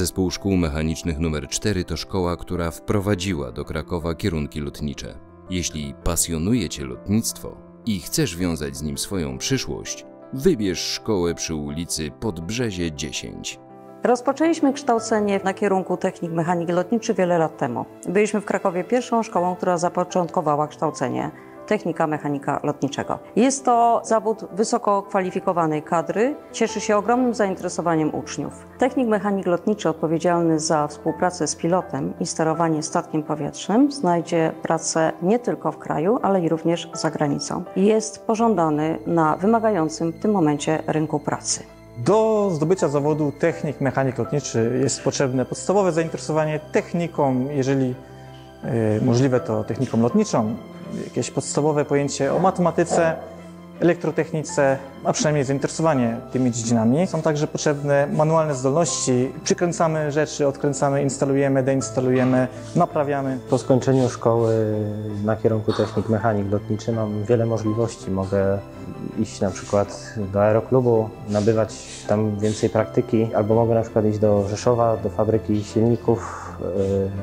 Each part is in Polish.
Zespół Szkół Mechanicznych nr 4 to szkoła, która wprowadziła do Krakowa kierunki lotnicze. Jeśli pasjonuje Cię lotnictwo i chcesz wiązać z nim swoją przyszłość, wybierz szkołę przy ulicy Podbrzezie 10. Rozpoczęliśmy kształcenie na kierunku technik mechaniki lotniczy wiele lat temu. Byliśmy w Krakowie pierwszą szkołą, która zapoczątkowała kształcenie technika mechanika lotniczego. Jest to zawód wysoko kwalifikowanej kadry, cieszy się ogromnym zainteresowaniem uczniów. Technik mechanik lotniczy odpowiedzialny za współpracę z pilotem i sterowanie statkiem powietrznym znajdzie pracę nie tylko w kraju, ale i również za granicą. Jest pożądany na wymagającym w tym momencie rynku pracy. Do zdobycia zawodu technik mechanik lotniczy jest potrzebne podstawowe zainteresowanie techniką, jeżeli y, możliwe to techniką lotniczą, jakieś podstawowe pojęcie o matematyce, elektrotechnice, a przynajmniej zainteresowanie tymi dziedzinami. Są także potrzebne manualne zdolności. Przykręcamy rzeczy, odkręcamy, instalujemy, deinstalujemy, naprawiamy. Po skończeniu szkoły na kierunku technik mechanik lotniczy mam wiele możliwości. Mogę iść na przykład do aeroklubu, nabywać tam więcej praktyki, albo mogę na przykład iść do Rzeszowa, do fabryki silników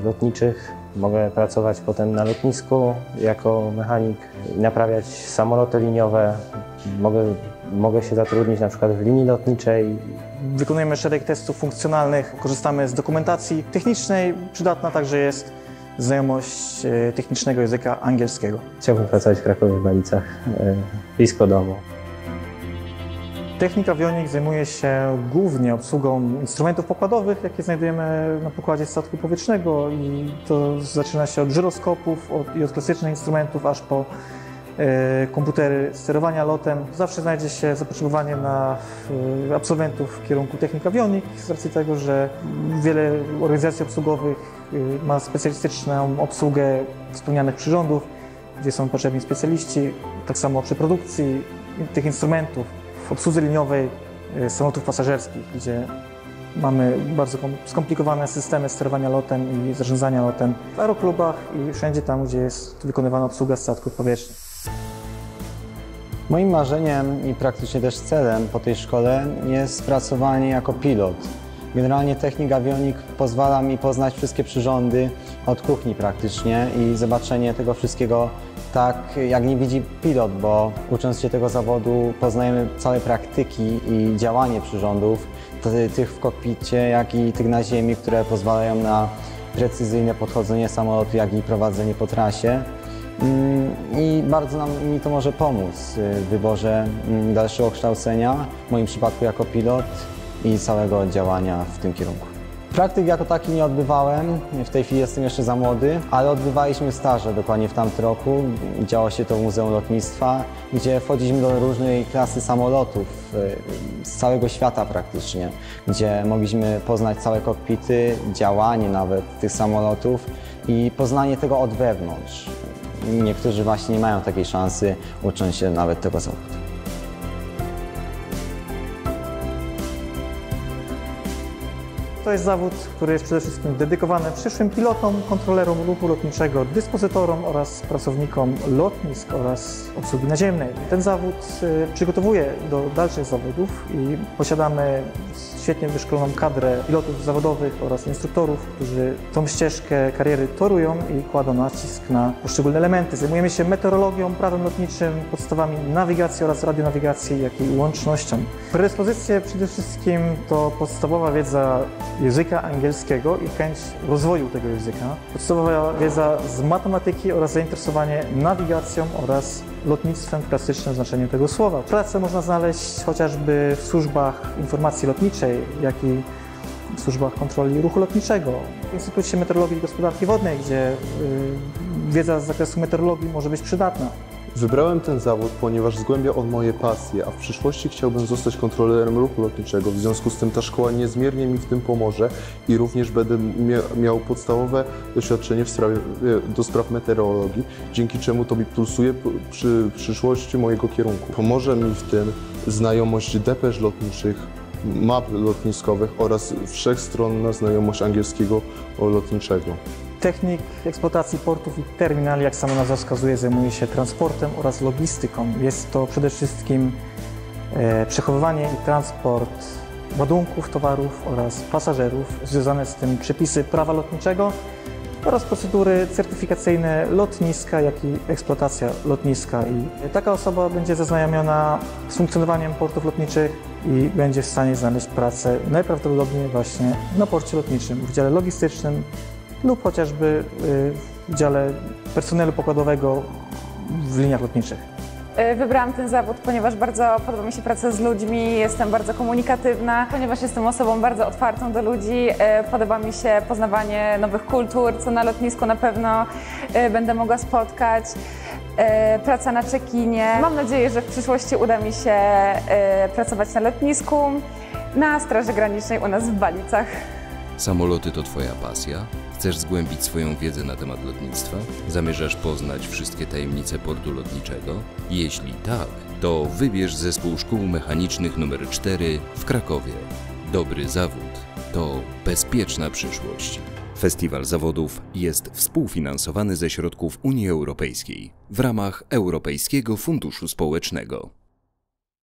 y, lotniczych. Mogę pracować potem na lotnisku jako mechanik, naprawiać samoloty liniowe. Mogę, mogę się zatrudnić na przykład w linii lotniczej. Wykonujemy szereg testów funkcjonalnych, korzystamy z dokumentacji technicznej. Przydatna także jest znajomość e, technicznego języka angielskiego. Chciałbym pracować w Krakowie w Balicach, y, blisko domu. Technik Avionik zajmuje się głównie obsługą instrumentów pokładowych, jakie znajdujemy na pokładzie statku powietrznego i to zaczyna się od żyroskopów od, i od klasycznych instrumentów, aż po e, komputery sterowania lotem. Zawsze znajdzie się zapotrzebowanie na e, absolwentów w kierunku technik Avionik z racji tego, że wiele organizacji obsługowych e, ma specjalistyczną obsługę wspomnianych przyrządów, gdzie są potrzebni specjaliści, tak samo przy produkcji tych instrumentów w obsłudze liniowej y, samolotów pasażerskich, gdzie mamy bardzo kom- skomplikowane systemy sterowania lotem i zarządzania lotem w aeroklubach i wszędzie tam, gdzie jest wykonywana obsługa statków powietrznych. Moim marzeniem i praktycznie też celem po tej szkole jest pracowanie jako pilot. Generalnie technik avionik pozwala mi poznać wszystkie przyrządy od kuchni praktycznie i zobaczenie tego wszystkiego tak, jak nie widzi pilot, bo ucząc się tego zawodu poznajemy całe praktyki i działanie przyrządów, ty- tych w kokpicie, jak i tych na ziemi, które pozwalają na precyzyjne podchodzenie samolotu, jak i prowadzenie po trasie. Mm, I bardzo nam, mi to może pomóc w wyborze mm, dalszego kształcenia, w moim przypadku jako pilot i całego działania w tym kierunku. Praktyk jako taki nie odbywałem, w tej chwili jestem jeszcze za młody, ale odbywaliśmy staże dokładnie w tamtym roku. Działo się to w Muzeum Lotnictwa, gdzie wchodziliśmy do różnej klasy samolotów y, z całego świata praktycznie, gdzie mogliśmy poznać całe kokpity, działanie nawet tych samolotów i poznanie tego od wewnątrz. Niektórzy właśnie nie mają takiej szansy, ucząc się nawet tego zawodu. To jest zawód, który jest przede wszystkim dedykowany przyszłym pilotom, kontrolerom ruchu lotniczego, dyspozytorom oraz pracownikom lotnisk oraz obsługi naziemnej. Ten zawód y, przygotowuje do dalszych zawodów i posiadamy świetnie wyszkoloną kadrę pilotów zawodowych oraz instruktorów, którzy tą ścieżkę kariery torują i kładą nacisk na poszczególne elementy. Zajmujemy się meteorologią, prawem lotniczym, podstawami nawigacji oraz radionawigacji, jak i łącznością. Predyspozycje przede wszystkim to podstawowa wiedza języka angielskiego i chęć rozwoju tego języka, podstawowa wiedza z matematyki oraz zainteresowanie nawigacją oraz lotnictwem w klasycznym znaczeniu tego słowa. Pracę można znaleźć chociażby w służbach informacji lotniczej, jak i w służbach kontroli ruchu lotniczego, w Instytucie Meteorologii i Gospodarki Wodnej, gdzie y, wiedza z zakresu meteorologii może być przydatna. Wybrałem ten zawód, ponieważ zgłębia on moje pasje, a w przyszłości chciałbym zostać kontrolerem ruchu lotniczego. W związku z tym ta szkoła niezmiernie mi w tym pomoże i również będę mia- miał podstawowe doświadczenie w sprawie, do spraw meteorologii, dzięki czemu to mi pulsuje przy przyszłości mojego kierunku. Pomoże mi w tym znajomość depesz lotniczych, map lotniskowych oraz wszechstronna znajomość angielskiego lotniczego. Technik eksploatacji portów i terminali, jak sama nazwa wskazuje, zajmuje się transportem oraz logistyką. Jest to przede wszystkim e, przechowywanie i transport ładunków, towarów oraz pasażerów, związane z tym przepisy prawa lotniczego oraz procedury certyfikacyjne lotniska, jak i eksploatacja lotniska. I taka osoba będzie zaznajomiona z funkcjonowaniem portów lotniczych i będzie w stanie znaleźć pracę najprawdopodobniej właśnie na porcie lotniczym, w dziale logistycznym lub chociażby y, w dziale personelu pokładowego w liniach lotniczych. E, Wybrałam ten zawód, ponieważ bardzo podoba mi się praca z ludźmi, jestem bardzo komunikatywna, ponieważ jestem osobą bardzo otwartą do ludzi. e, Podoba mi się poznawanie nowych kultur, co na lotnisku na pewno e, będę mogła spotkać. Praca na check-inie. Mam nadzieję, że w przyszłości uda mi się pracować na lotnisku, na Straży Granicznej u nas w Balicach. Samoloty to Twoja pasja? Chcesz zgłębić swoją wiedzę na temat lotnictwa? Zamierzasz poznać wszystkie tajemnice portu lotniczego? Jeśli tak, to wybierz zespół szkół mechanicznych nr 4 w Krakowie. Dobry zawód to bezpieczna przyszłość. Festiwal zawodów jest współfinansowany ze środków Unii Europejskiej w ramach Europejskiego Funduszu Społecznego.